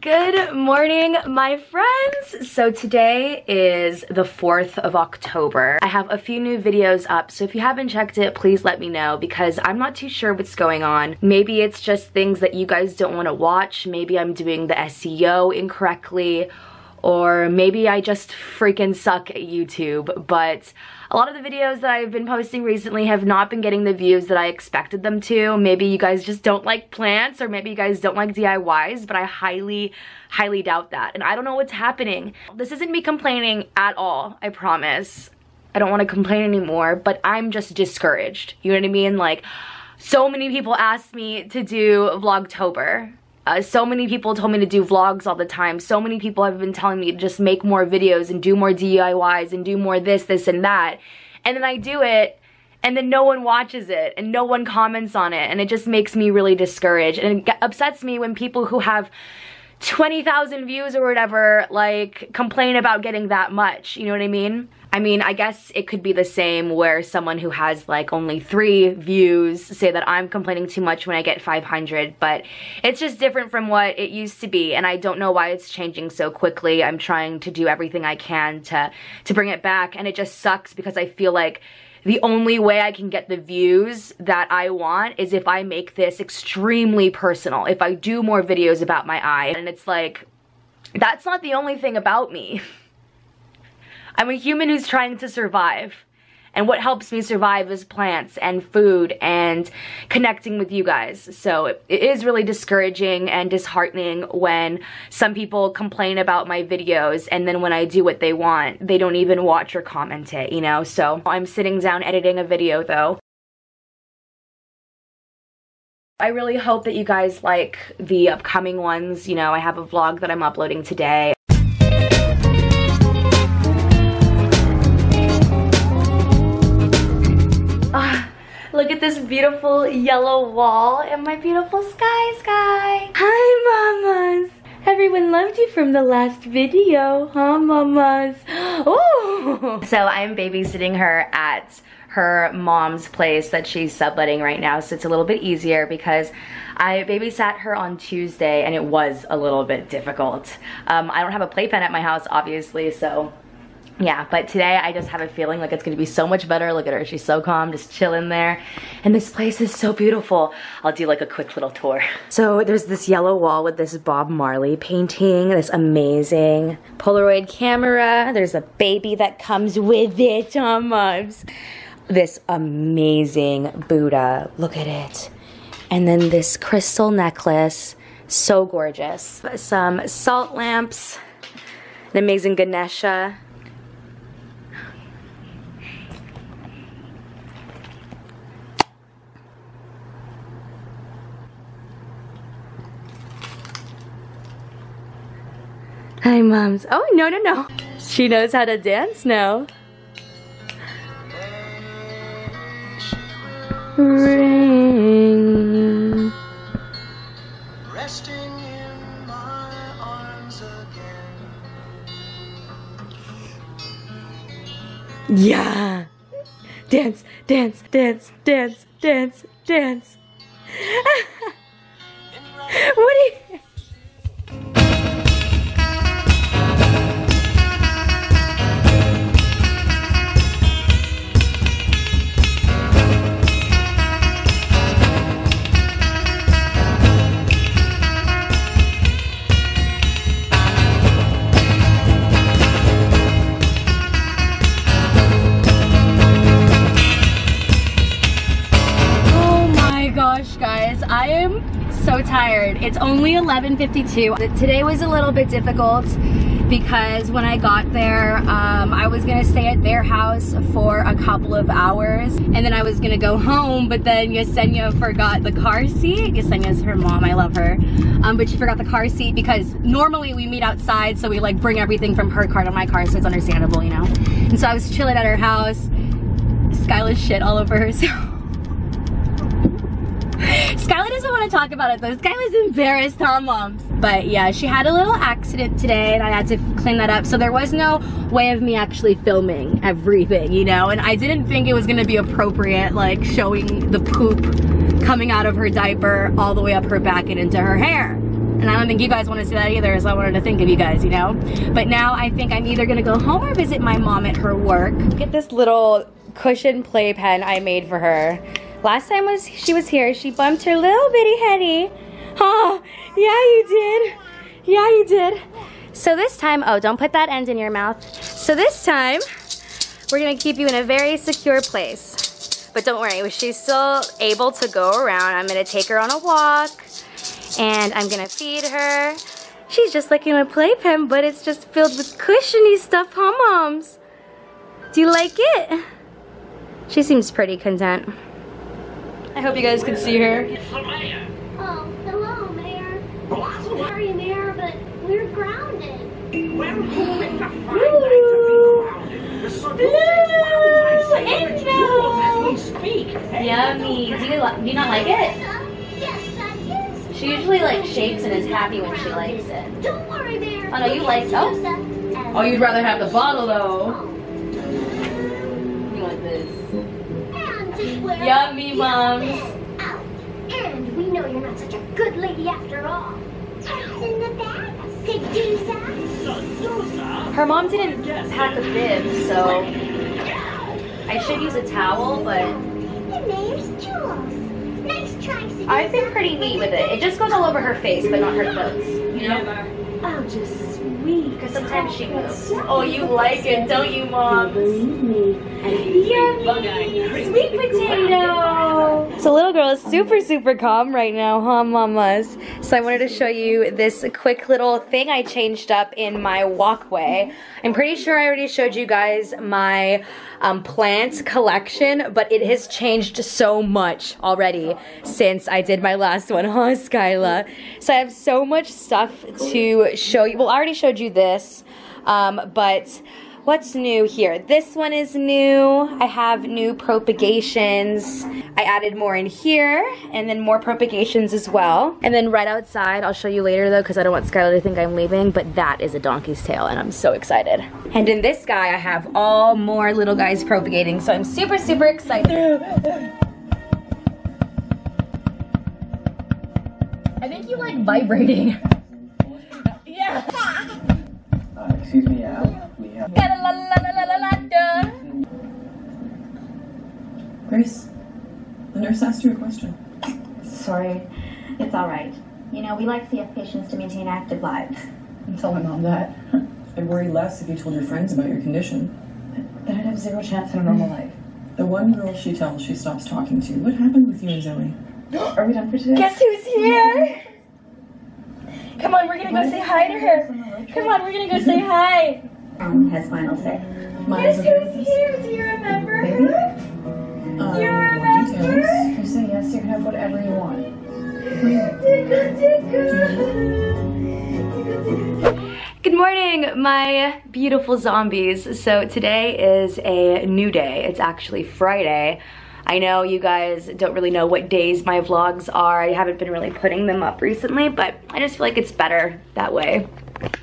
Good morning, my friends. So today is the 4th of October. I have a few new videos up, so if you haven't checked it, please let me know because I'm not too sure what's going on. Maybe it's just things that you guys don't want to watch. Maybe I'm doing the SEO incorrectly or maybe I just freaking suck at YouTube, but a lot of the videos that I've been posting recently have not been getting the views that I expected them to. Maybe you guys just don't like plants or maybe you guys don't like DIYs, but I highly, highly doubt that. And I don't know what's happening. This isn't me complaining at all, I promise. I don't want to complain anymore, but I'm just discouraged. You know what I mean? Like, so many people asked me to do Vlogtober uh, so many people told me to do vlogs all the time. So many people have been telling me to just make more videos and do more DIYs and do more this, this, and that. And then I do it and then no one watches it and no one comments on it and it just makes me really discouraged and it upsets me when people who have 20,000 views or whatever like complain about getting that much you know what I mean I mean, I guess it could be the same where someone who has like only three views say that I'm complaining too much when I get 500, but it's just different from what it used to be, and I don't know why it's changing so quickly. I'm trying to do everything I can to, to bring it back, and it just sucks because I feel like the only way I can get the views that I want is if I make this extremely personal, if I do more videos about my eye, and it's like, that's not the only thing about me. I'm a human who's trying to survive. And what helps me survive is plants and food and connecting with you guys. So it is really discouraging and disheartening when some people complain about my videos and then when I do what they want, they don't even watch or comment it, you know? So I'm sitting down editing a video though. I really hope that you guys like the upcoming ones. You know, I have a vlog that I'm uploading today. Look at this beautiful yellow wall and my beautiful sky sky. Hi, mamas. Everyone loved you from the last video, huh, mamas? Oh! So I'm babysitting her at her mom's place that she's subletting right now, so it's a little bit easier because I babysat her on Tuesday and it was a little bit difficult. Um, I don't have a playpen at my house, obviously, so yeah, but today I just have a feeling like it's gonna be so much better. Look at her, she's so calm, just chilling there. And this place is so beautiful. I'll do like a quick little tour. So there's this yellow wall with this Bob Marley painting, this amazing Polaroid camera. There's a baby that comes with it, oh, almost. This amazing Buddha, look at it. And then this crystal necklace, so gorgeous. Some salt lamps, an amazing Ganesha, Hi, moms. Oh, no, no, no. She knows how to dance now. Ring. Yeah. Dance, dance, dance, dance, dance, dance. what do you... It's only 11.52. Today was a little bit difficult because when I got there, um, I was gonna stay at their house for a couple of hours and then I was gonna go home, but then Yesenia forgot the car seat. Yesenia's her mom, I love her. Um, but she forgot the car seat because normally we meet outside, so we like bring everything from her car to my car, so it's understandable, you know? And so I was chilling at her house. Skyla's shit all over herself. Skylar doesn't want to talk about it though. Skylar's embarrassed, huh, moms? But yeah, she had a little accident today and I had to clean that up. So there was no way of me actually filming everything, you know? And I didn't think it was gonna be appropriate, like showing the poop coming out of her diaper all the way up her back and into her hair. And I don't think you guys want to see that either, so I wanted to think of you guys, you know? But now I think I'm either gonna go home or visit my mom at her work. Get this little cushion playpen I made for her. Last time was she was here, she bumped her little bitty heady. Oh, yeah you did. Yeah you did. So this time, oh, don't put that end in your mouth. So this time, we're gonna keep you in a very secure place. But don't worry, she's still able to go around. I'm gonna take her on a walk and I'm gonna feed her. She's just like in a playpen, but it's just filled with cushiony stuff, huh moms? Do you like it? She seems pretty content. I hope you guys can see her. Oh, hello, Mayor. Sorry, Mayor, but we're grounded. Well, who picked a fine night to be grounded? The sun is shining as we speak. Yummy. Do you, do you not like it? Yes, that is. She usually like shakes and is happy when she likes it. Don't worry, Mayor. Oh, no, you like- oh. Oh, you'd rather have the bottle though. Yummy, moms. Out. And we know you're not such a good lady after all. What's in the bag? Sedusa? Sedusa? Her mom didn't pack a bib, so I should use a towel, but The Mayor's jewels. Nice try, I've been pretty neat with it. It just goes all over her face, but not her clothes. You know? Oh, just sweet. Because sometimes she moves. Oh, you like it, don't you, mom? Believe me. Yummy! Sweet potato! So little girl is super, super calm right now, huh, mamas? So I wanted to show you this quick little thing I changed up in my walkway. I'm pretty sure I already showed you guys my um, plant collection, but it has changed so much already since I did my last one, huh, Skyla? So I have so much stuff to show you. Well, I already showed you this, um, but What's new here? This one is new. I have new propagations. I added more in here and then more propagations as well. And then right outside, I'll show you later though because I don't want Skylar to think I'm leaving, but that is a donkey's tail and I'm so excited. And in this guy, I have all more little guys propagating, so I'm super, super excited. I think you like vibrating. yeah. Excuse me, Al. We have. Grace, the nurse asked you a question. Sorry, it's all right. You know, we like CF patients to maintain active lives. Tell my mom that. I'd worry less if you told your friends about your condition. Then I'd have zero chance at a normal life. The one girl she tells she stops talking to. What happened with you and Zoe? Are we done for today? Guess who's here? Come on, we're gonna go say hi to her. Come on, we're gonna go say hi. Um, has final say. Mine's Guess who's here? Do you remember her? Um, You remember? details. You say yes, you can have whatever you want. Good morning, my beautiful zombies. So today is a new day. It's actually Friday. I know you guys don't really know what days my vlogs are. I haven't been really putting them up recently, but I just feel like it's better that way.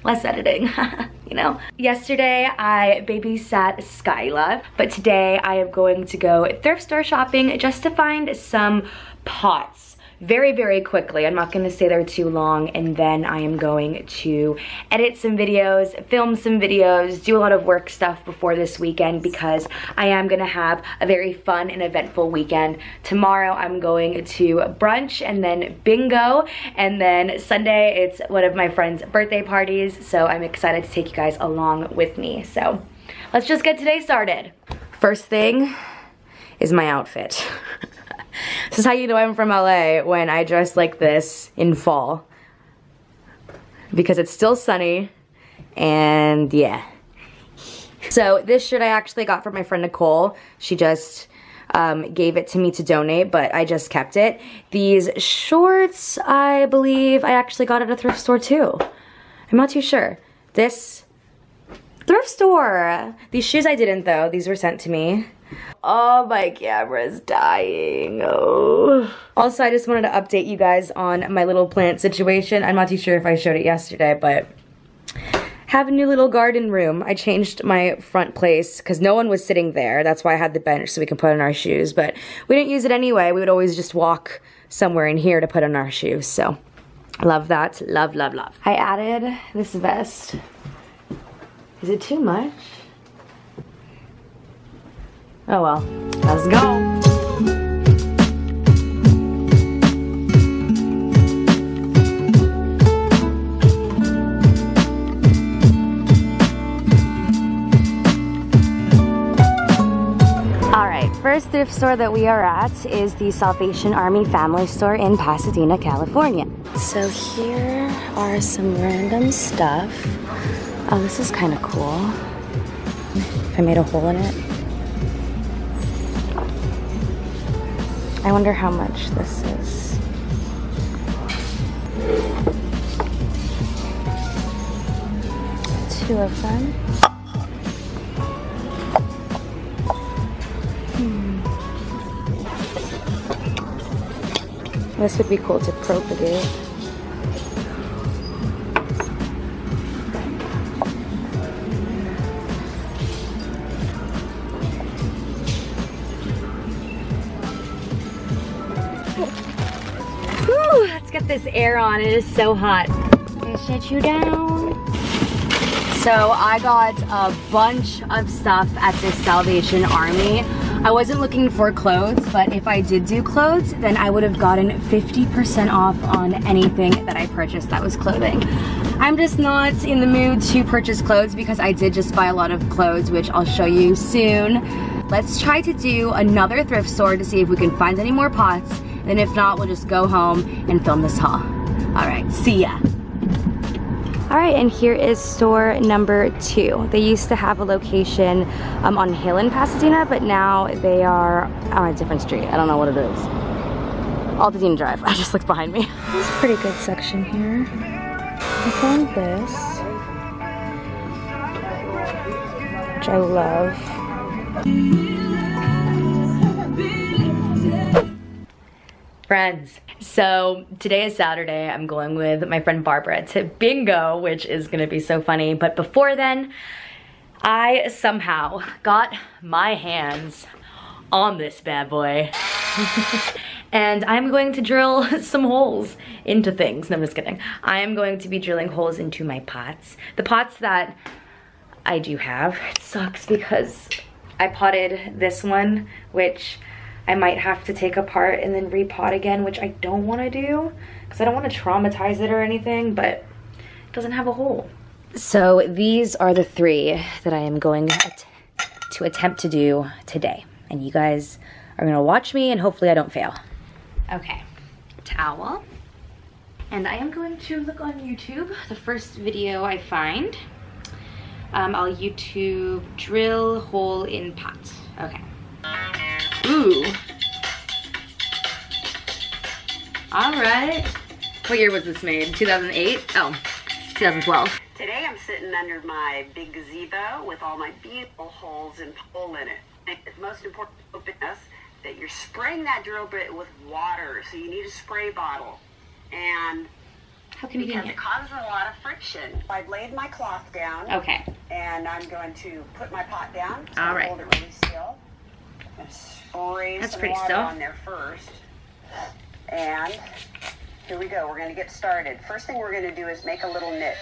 Less editing, you know? Yesterday, I babysat Skyla, but today I am going to go thrift store shopping just to find some pots very, very quickly. I'm not gonna stay there too long and then I am going to edit some videos, film some videos, do a lot of work stuff before this weekend because I am gonna have a very fun and eventful weekend. Tomorrow I'm going to brunch and then bingo and then Sunday it's one of my friend's birthday parties so I'm excited to take you guys along with me. So let's just get today started. First thing is my outfit. this is how you know I'm from LA when I dress like this in fall. Because it's still sunny and yeah. So this shirt I actually got from my friend Nicole. She just um, gave it to me to donate, but I just kept it. These shorts, I believe I actually got at a thrift store too. I'm not too sure. This thrift store. These shoes I didn't though. These were sent to me. Oh, my camera's dying. Oh. Also, I just wanted to update you guys on my little plant situation. I'm not too sure if I showed it yesterday, but have a new little garden room. I changed my front place because no one was sitting there. That's why I had the bench so we can put on our shoes. But we didn't use it anyway. We would always just walk somewhere in here to put on our shoes. So Love that. Love, love, love. I added this vest. Is it too much? Oh well. Let's go. All right, first thrift store that we are at is the Salvation Army Family Store in Pasadena, California. So here are some random stuff. Oh, this is kind of cool. If I made a hole in it. I wonder how much this is. Two of them. Hmm. This would be cool to propagate. Let's get this air on. It is so hot. Shut you down. So I got a bunch of stuff at this Salvation Army. I wasn't looking for clothes, but if I did do clothes, then I would have gotten 50% off on anything that I purchased that was clothing. I'm just not in the mood to purchase clothes because I did just buy a lot of clothes, which I'll show you soon. Let's try to do another thrift store to see if we can find any more pots. And if not, we'll just go home and film this haul. All right, see ya. All right, and here is store number two. They used to have a location um, on Hill in Pasadena, but now they are on a different street. I don't know what it is. Altadena Drive. I just looked behind me. This is a pretty good section here. I found this, which I love. Friends, so today is Saturday. I'm going with my friend Barbara to bingo, which is gonna be so funny. But before then, I somehow got my hands on this bad boy. and I'm going to drill some holes into things. No, I'm just kidding. I am going to be drilling holes into my pots. The pots that I do have. It sucks because I potted this one, which I might have to take apart and then repot again, which I don't want to do because I don't want to traumatize it or anything, but it doesn't have a hole. So these are the three that I am going at to attempt to do today. And you guys are gonna watch me and hopefully I don't fail. Okay, towel. And I am going to look on YouTube, the first video I find. Um, I'll YouTube drill hole in pot. Okay. Ooh. All right. What year was this made? 2008? Oh, 2012. Today I'm sitting under my big gazebo with all my beautiful holes and pole in it. And It's most important to open that you're spraying that drill bit with water, so you need a spray bottle. And How can because convenient. it causes a lot of friction. I've laid my cloth down Okay. and I'm going to put my pot down. So All right. Hold it really still. Spray That's some pretty water still. on there first. And here we go. We're going to get started. First thing we're going to do is make a little niche.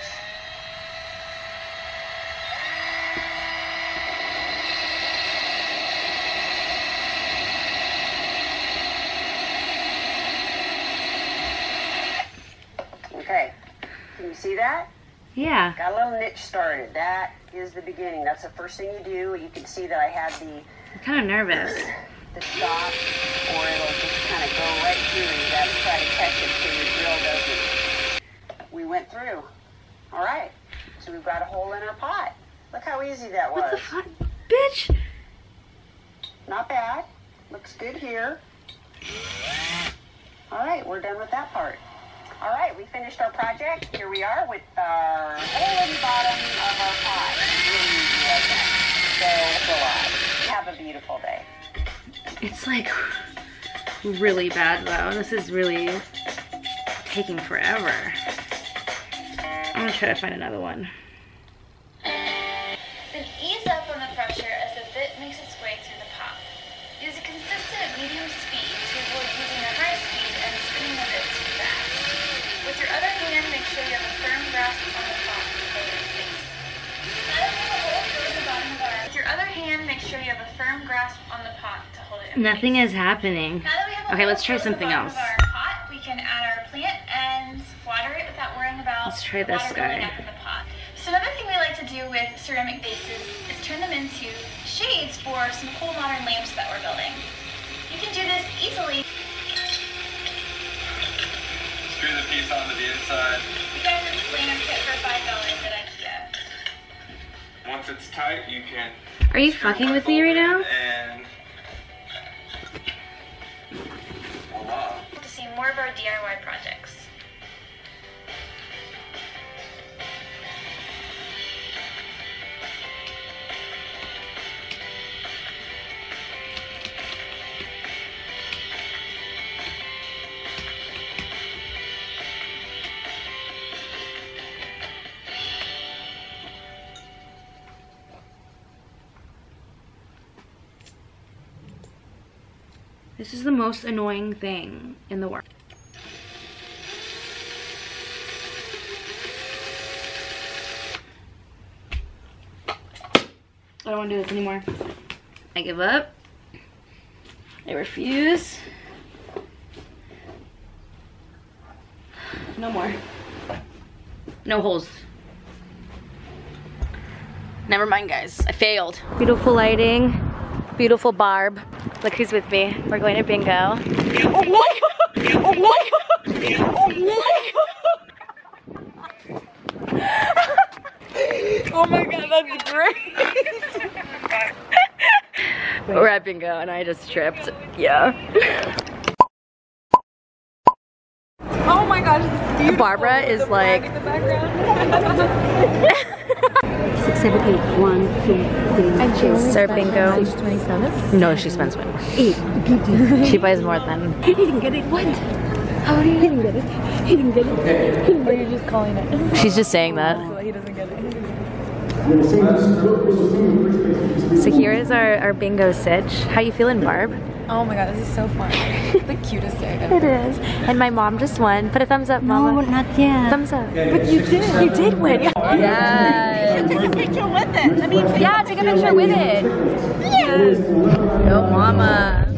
Okay. Can you see that? Yeah. Got a little niche started. That is the beginning. That's the first thing you do. You can see that I had the I'm kind of nervous. the stop, or it'll just kind of go right through. You got to try to catch it so your drill doesn't. We went through. All right. So we've got a hole in our pot. Look how easy that was. What the fuck? Bitch! Not bad. Looks good here. All right, we're done with that part. All right, we finished our project. Here we are with our hole in the bottom of our pot. Really easy, wasn't it? So, so odd. Have a beautiful day. It's like really bad though. This is really taking forever. I'm gonna try to find another one. Firm grasp on the pot to hold it in Nothing place. is happening. Now that we have a Okay, let's try something else. Of our pot, we can add our plant and water it without worrying about Let's try this water guy. up in the pot. So another thing we like to do with ceramic vases is turn them into shades for some cool modern lamps that we're building. You can do this easily. Screw the piece onto the inside. You get this lamp kit for five dollars at IKEA. Once it's tight, you can. Are you fucking with me right now? And voila. To see more of our DIY projects. This is the most annoying thing in the world. I don't want to do this anymore. I give up. I refuse. No more. No holes. Never mind, guys. I failed. Beautiful lighting. Beautiful Barb. Look who's with me. We're going to bingo. Oh my god! Oh my god! Oh my god! oh my god, that's great! We're at bingo and I just tripped. Yeah. Oh my gosh, this is beautiful. Barbara is like- flag in the background. Six, seven, eight. One, two, three. And she only Sir Bingo. Stage 27? No, she spends money. Eight. She buys more than. He didn't get it. What? How do you? He didn't get it. He didn't get it. Or you're just calling it She's just saying that. so he doesn't get it. So here is our, our bingo sitch. How you feeling, Barb? Oh my god, this is so fun. It's the cutest day ever It is. And my mom just won. Put a thumbs up, mama. No, not yet. Thumbs up. But you did. You did win. Yes. Take a picture with it. I mean, Yeah, take a picture with it. Yes. Go, mama.